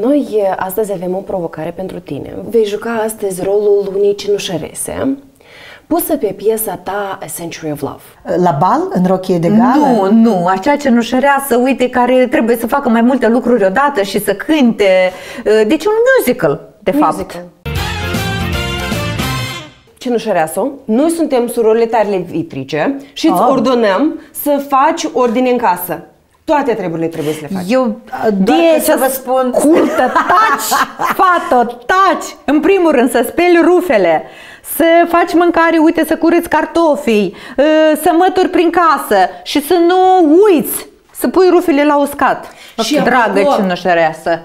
Noi e, astăzi avem o provocare pentru tine. Vei juca astăzi rolul unei cenușărese pusă pe piesa ta A Century of Love. La bal, în rochie de gală? Nu, nu, acea cenușăreasă, uite, care trebuie să facă mai multe lucruri odată și să cânte. Deci un musical, de fapt. Musical. Cenușăreasă, noi suntem surorile tale vitrice și îți Ah. ordonăm să faci ordine în casă. Toate treburile trebuie să le faci. Eu, Doar de că să vă spun- Curtă, taci, fată, taci! În primul rând să speli rufele, să faci mâncare, uite, să cureți cartofii, ă, să mături prin casă și să nu uiți să pui rufele la uscat. Și Și dragă apropo- cenușăreasă.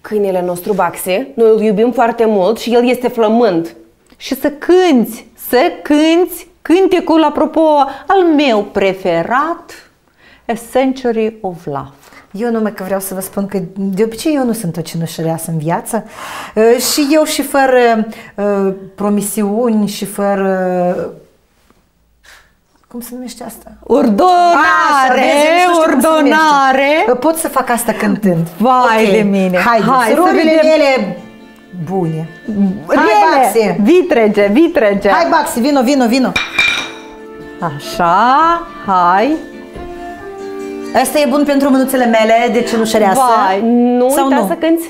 Câinele nostru Baxi, noi îl iubim foarte mult și el este flămând. Și să cânți, să cânți cântecul, apropo, al meu preferat, A Century of Love. Eu numai că vreau să vă spun că de obicei eu nu sunt o cenușăreasă în viață Uh, și eu și fără uh, promisiuni și fără... Cum se numește asta? Ordonare, Așa, vezi, nu știu cum se ordonare. numește. Pot să fac asta cântând. Vai Ok, de mine. Hai, Hai, să surorile vedem. mele bune. Hai, Rele, Baxi! vitrege, vitrege. Hai, Baxi, vino, vino, vino. Așa, hai. Asta e bun pentru mânuțele mele de cenușăreasă. Vai, nu Sau uita nu? să cânti.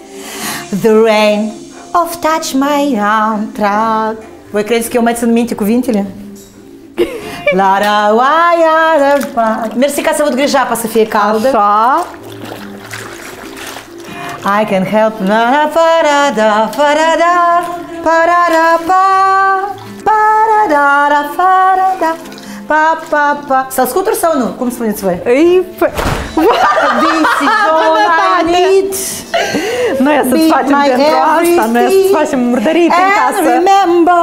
The rain of touch my arm trag. Voi credeți că eu mai țin minte cuvintele? La ra wa ya ra pa. Mersi ca să văd grijă apa să fie caldă. Așa. I can help na na fa ra da fa ra da pa ra ra pa pa pa pa. Să scutur sau nu? Cum spuneți voi? Îi... f- This I need. Noi Be facem pentru asta, noi să-ți facem murdării And casă. remember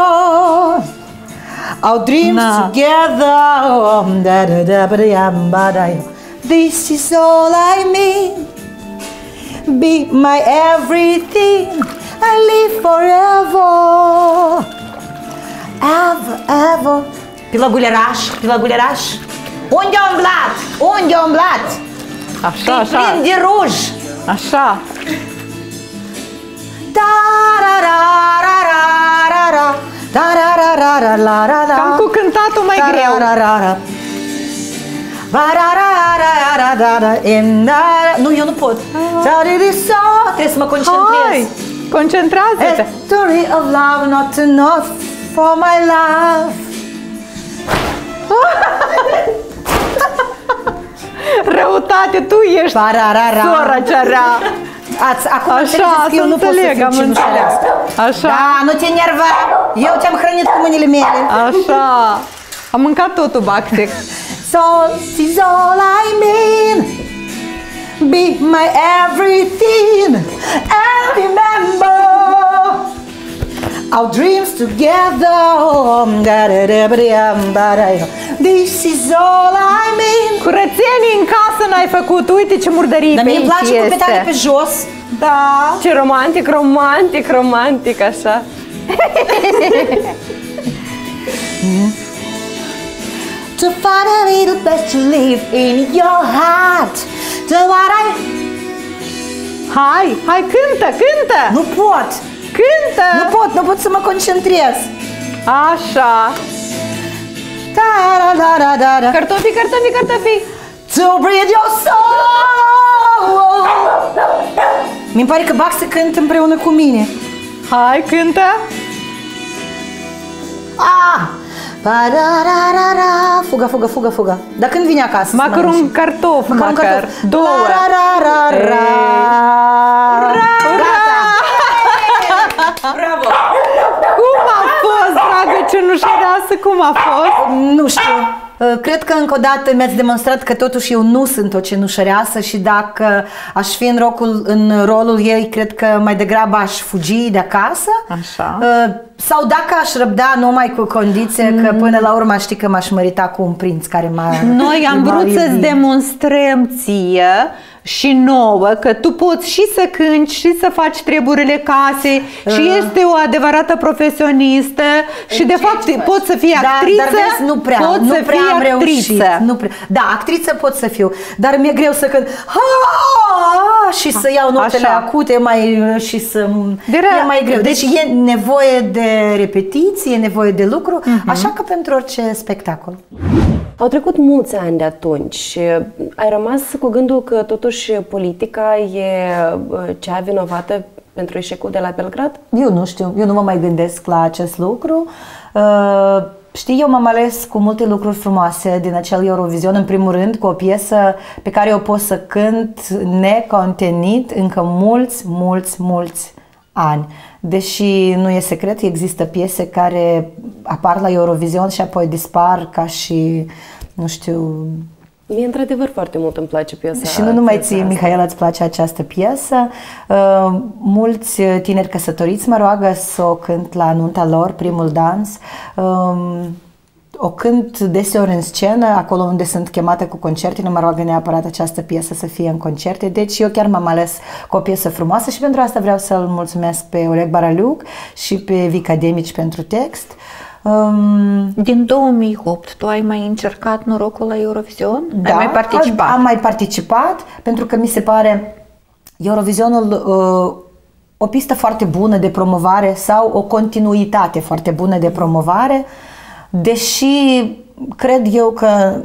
our dreams Na. together. Da, da, da, ba, da, ba, da. This is all I mean. Be my everything. I live forever. Ever, ever. Pe la guleraș, pe la guleraș. Unde a umblat? Unde a umblat? Așa, E așa, plin de ruj. așa. Da ra ra ra ra ra ra da ra ra ra ra la ra ra Cam cu cântatul mai Da, greu. ra ra ra Ba ra ra ra ra da da in da Nu, eu nu pot Da ri ri so Trebuie să mă concentrez Hai, concentrează-te. A story of love not enough for my love Răutate, tu ești Ba ra ra ra sora cea rea. Ați, acum Așa, înțelegeți că eu să nu pot să înțeleg, fiu am cenușăreasă. înțeles. Așa. Da, nu te enerva Eu te-am hrănit cu mâinile mele Așa. Am mâncat totul, Bactic. So this is all I mean. Be my everything and remember our dreams together. Um, da, da, da, ba, da, ba, da, da. This is all I mean. Curățenii în casă n-ai făcut, uite ce murdării Dar pe mie îmi place aici cu petale este. pe jos. Da. Ce romantic, romantic, romantic, așa. To find a little place to live in your heart. To what I... Hai, hai, cântă, cântă! Nu pot. Cântă! Nu pot, nu pot să mă concentrez. Așa. Da, da, da, da, da, da. Cartofi, cartofi, cartofi. To breathe your soul. Mi pare că Bax să cânt împreună cu mine. Hai, cântă! Ah! Pa-ra-ra-ra-ra. Fuga, fuga, fuga, fuga. Dar când vine acasă? să Măcar mănânci? un cartof, Măcar un măcar. cartof. Două. La-ra-ra-ra-ra. Gata. Bravo! Cum a fost, dragă cenușăreasă, cum a fost? Nu știu. Uh, Cred că încă o dată mi-ați demonstrat că totuși eu nu sunt o cenușăreasă și dacă aș fi în, rocul, în rolul ei, cred că mai degrabă aș fugi de acasă. Așa. Uh, Sau dacă aș răbda numai cu condiție că până la urmă știi că m-aș mărita cu un prinț care m-a Noi am m-a vrut să-ți iubit. demonstrăm ție și nouă că tu poți și să cânti și să faci treburile casei și Uh. este o adevărată profesionistă și de fapt poți să fii actriță, dar vezi, nu prea, poți nu să prea fii am reușit. actriță. Nu prea. Da, actriță pot să fiu, dar mi-e greu să cânt "Ha!" Și să iau notele Așa. acute mai, și să... De e mai greu. Deci e nevoie de repetiție, e nevoie de lucru, Mhm. așa că pentru orice spectacol. Au trecut mulți ani de atunci. Ai rămas cu gândul că totuși politica e uh, cea vinovată pentru eșecul de la Belgrad? Eu nu știu, eu nu mă mai gândesc la acest lucru. Uh, știi, eu m-am ales cu multe lucruri frumoase din acel Eurovision, în primul rând cu o piesă pe care eu pot să cânt necontenit încă mulți, mulți, mulți ani. Deși nu e secret, există piese care apar la Eurovision și apoi dispar ca și, nu știu, Mie, într-adevăr, foarte mult îmi place piesa și nu numai piesa ție, asta. Mihaela, îți place această piesă. Uh, mulți tineri căsătoriți mă roagă să o cânt la nunta lor, primul dans. Um, o cânt deseori în scenă, acolo unde sunt chemată cu concerte, nu mă roagă neapărat această piesă să fie în concerte, deci eu chiar m-am ales cu o piesă frumoasă și pentru asta vreau să-l mulțumesc pe Oleg Baraliuc și pe Vica Demici pentru text. Um, Din 2008 tu ai mai încercat norocul la Eurovision? da, ai mai participat? Am, am mai participat pentru că mi se pare Eurovizionul uh, o pistă foarte bună de promovare sau o continuitate foarte bună de promovare, deși cred eu că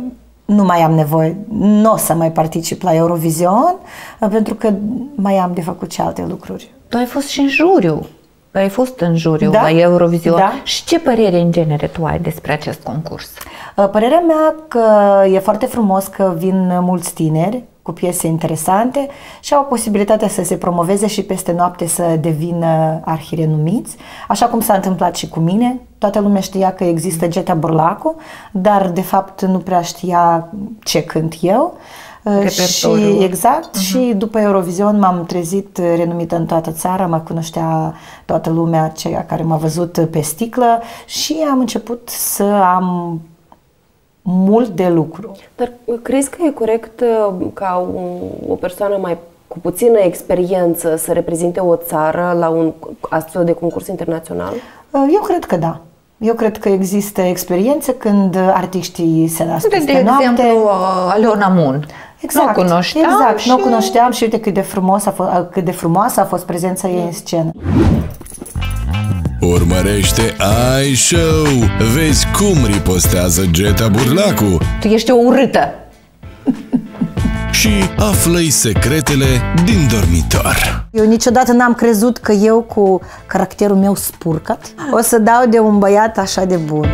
nu mai am nevoie, nu o să mai particip la Eurovision, uh, pentru că mai am de făcut și alte lucruri. Tu ai fost și în juriu. Ai fost în juriu Da, la Eurovision. da. Și ce părere în genere tu ai despre acest concurs? Uh, Părerea mea că e foarte frumos că vin mulți tineri cu piese interesante și au posibilitatea să se promoveze și peste noapte să devină arhirenumiți, așa cum s-a întâmplat și cu mine. Toată lumea știa că există Geta Burlacu, dar de fapt nu prea știa ce cânt eu. Uh, Și, Repertoriul. exact, și după Eurovision m-am trezit uh, renumită în toată țara, mă cunoștea toată lumea, aceia care m-a văzut pe sticlă și am început să am mult de lucru. Dar uh, crezi că e corect uh, ca un, o persoană mai cu puțină experiență să reprezinte o țară la un astfel de concurs internațional? Uh, Eu cred că da. Eu cred că există experiență când artiștii se nasc Uite, peste de noapte. exemplu, uh, Aleona Mun. Exact, Nu o cunoșteam exact, și... nu o cunoșteam și uite cât de, frumos a fost, cât de frumoasă a fost prezența ei în scenă. Urmărește iShow Vezi cum ripostează Geta Burlacu Tu ești o urâtă. Și află secretele din dormitor Eu niciodată n-am crezut că eu cu caracterul meu spurcat o să dau de un băiat așa de bun.